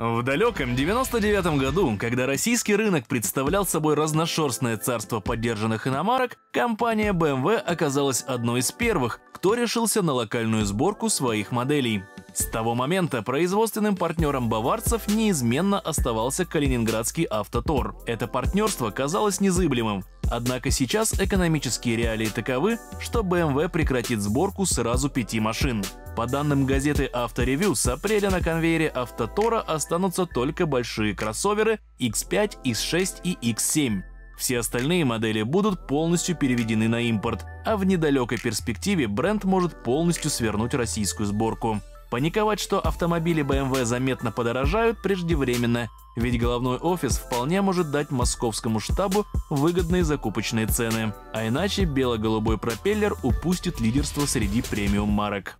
В далеком 99 году, когда российский рынок представлял собой разношерстное царство поддержанных иномарок, компания BMW оказалась одной из первых, кто решился на локальную сборку своих моделей. С того момента производственным партнером баварцев неизменно оставался Калининградский автотор. Это партнерство казалось незыблемым, Однако сейчас экономические реалии таковы, что BMW прекратит сборку сразу пяти машин. По данным газеты Авторевью, с апреля на конвейере Автотора останутся только большие кроссоверы X5, X6 и X7. Все остальные модели будут полностью переведены на импорт, а в недалекой перспективе бренд может полностью свернуть российскую сборку. Паниковать, что автомобили BMW заметно подорожают, преждевременно, ведь головной офис вполне может дать московскому штабу выгодные закупочные цены, а иначе бело-голубой пропеллер упустит лидерство среди премиум-марок.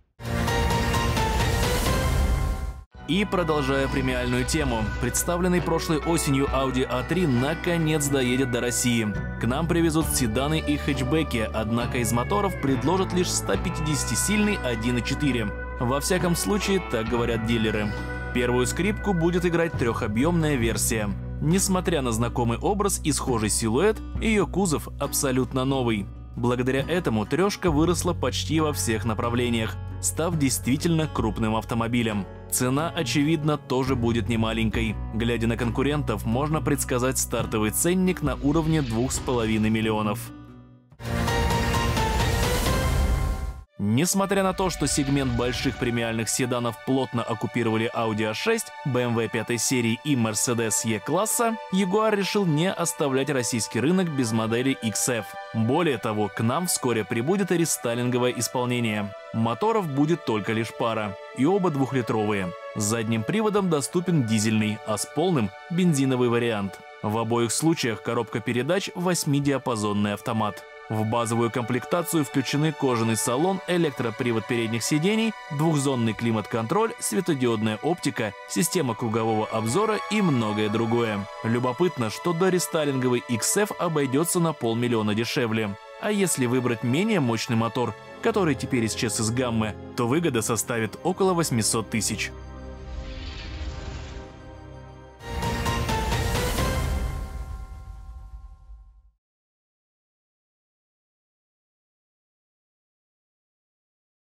И продолжая премиальную тему, представленный прошлой осенью Audi A3 наконец доедет до России. К нам привезут седаны и хэтчбеки, однако из моторов предложат лишь 150-сильный 1.4. Во всяком случае, так говорят дилеры. Первую скрипку будет играть трехобъемная версия. Несмотря на знакомый образ и схожий силуэт, ее кузов абсолютно новый. Благодаря этому трешка выросла почти во всех направлениях, став действительно крупным автомобилем. Цена, очевидно, тоже будет немаленькой. Глядя на конкурентов, можно предсказать стартовый ценник на уровне 2,5 миллионов. Несмотря на то, что сегмент больших премиальных седанов плотно оккупировали Audi A6, BMW 5 серии и Mercedes E-класса, Jaguar решил не оставлять российский рынок без модели XF. Более того, к нам вскоре прибудет и рестайлинговое исполнение. Моторов будет только лишь пара, и оба двухлитровые. С задним приводом доступен дизельный, а с полным – бензиновый вариант. В обоих случаях коробка передач – 8-диапазонный автомат. В базовую комплектацию включены кожаный салон, электропривод передних сидений, двухзонный климат-контроль, светодиодная оптика, система кругового обзора и многое другое. Любопытно, что до рестайлинговый XF обойдется на полмиллиона дешевле. А если выбрать менее мощный мотор, который теперь исчез из гаммы, то выгода составит около 800 тысяч.